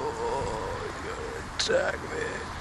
Oh, you attack me.